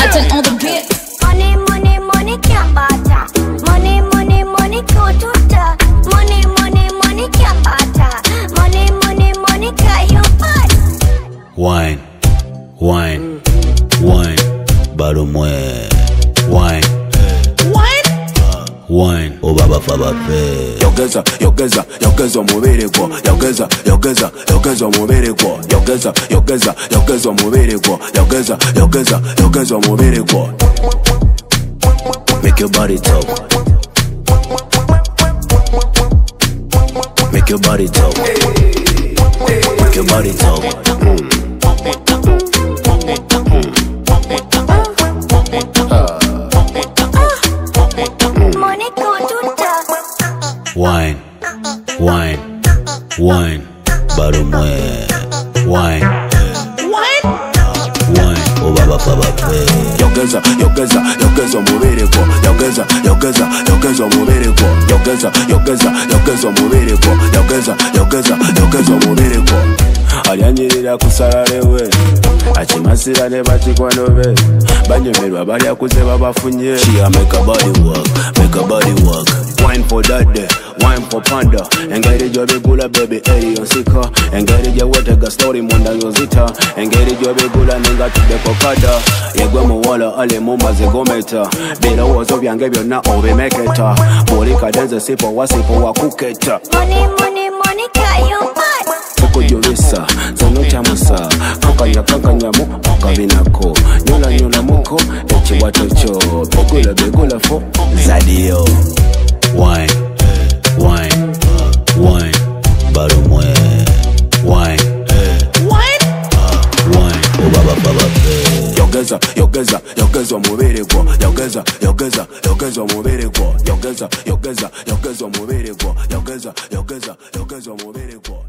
Action on the beat. Money, money, money can't butter. Money, money, money can't tutor. Money, money, money can't butter. Money, money, money can't you. Wine, wine, wine, bado mwe. Wine, oh, wine, obaba faba fe. yogeza yogeza yogeza omubiri gwo yogeza yogeza yogeza omubiri gwo yogeza yogeza yogeza omubiri gwo yogeza yogeza yogeza omubiri gwo Make your body talk. Make your body talk. Make your body talk. Wine, wine, wine, bado mwe. Wine, wine, obaba faba fe. yogeza yogeza yogeza omubiri gwo yogeza yogeza yogeza omubiri gwo yogeza yogeza yogeza omubiri gwo yogeza yogeza yogeza omubiri gwo alyanyirira ku salale we. Akimasira ne bakikwano be. Banyumirwa balyakuze babafunye. She make a body work, make a body work. wine for daddy wine for panda. Engeri gyobigula baby eriyo nsika engeri gyewetega story munda yozita engeri gyobigula nengatuddeko kada yegwe muwala ali mumaze gometa birowoozo byange byonna obimeketa buli kadenze sipo wasipo wakuketa Money, money, money moko. Nyola nyola moko eche watocho begola begola fo. Zadio. Wine wine wine. Barumwe wine oh, yogeza yogeza yogeza omubere gwo. Yogeza yogeza yogeza omubere gwo. Yogeza yogeza yogeza omubere gwo. Yogeza yogeza yogeza omubere gwo.